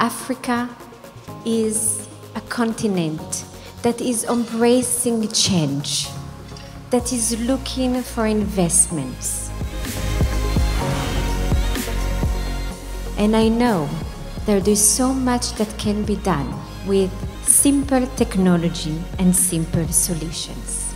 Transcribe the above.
Africa is a continent that is embracing change, that is looking for investments. And I know there is so much that can be done with simple technology and simple solutions.